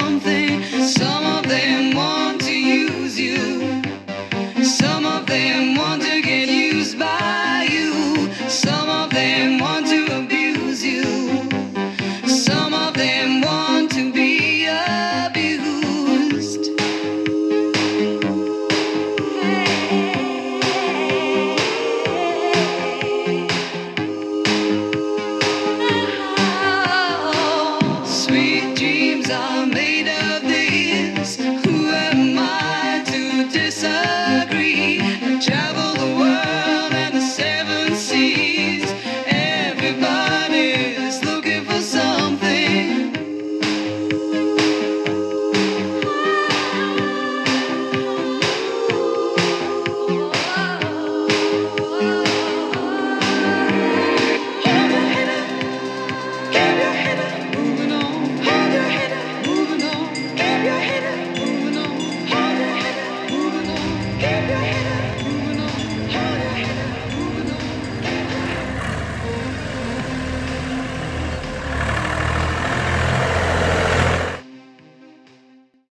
something, someone